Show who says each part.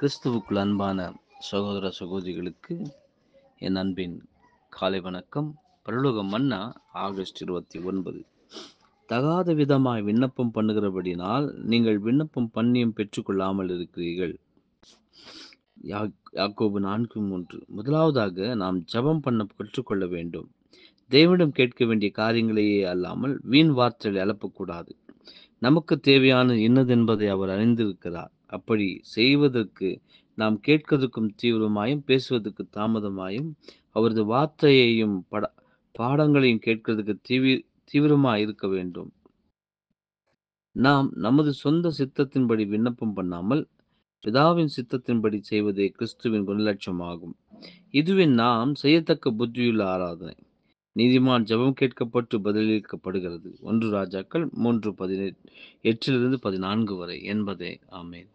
Speaker 1: கிறிஸ்துவுக்குள் அன்பான சகோதர சகோதரிகளுக்கு என் அன்பின் காலை வணக்கம். பரலோக மன்னா ஆகஸ்ட் இருபத்தி ஒன்பது. தகாத விதமாய் விண்ணப்பம் பண்ணுகிறபடினால் நீங்கள் விண்ணப்பம் பண்ணியும் பெற்றுக்கொள்ளாமல் இருக்கிறீர்கள். யா- யாக்கோபு நான்கு மூன்று. முதலாவதாக நாம் ஜெபம் பண்ண கற்றுக்கொள்ள வேண்டும். தேவனிடம் கேட்க வேண்டிய காரியங்களையே அல்லாமல் வீண் வார்த்தைகளை அலப்பக்கூடாது. நமக்கு தேவையான இன்னதென்பதை அவர் அறிந்திருக்கிறார். அப்படி செய்வதற்கு நாம் கேட்கறதுக்கும் தீவிரமாயும் பேசுவதற்கு தாமதமாயும் அவரது வார்த்தையையும் பட பாடங்களையும் கேட்கிறதுக்கு தீவி தீவிரமாக இருக்க வேண்டும். நாம் நமது சொந்த சித்தத்தின்படி விண்ணப்பம் பண்ணாமல் பிதாவின் சித்தத்தின்படி செய்வதே கிறிஸ்துவின் குணலட்சமாகும். இதுவே நாம் செய்யத்தக்க புத்தியுள்ள ஆராதனை. நீதிமான் ஜெபம் கேட்கப்பட்டு பதிலளிக்கப்படுகிறது. ஒன்று ராஜாக்கள் மூன்று பதினெட்டு எட்டிலிருந்து பதினான்கு வரை. என்பதே. ஆமேன்.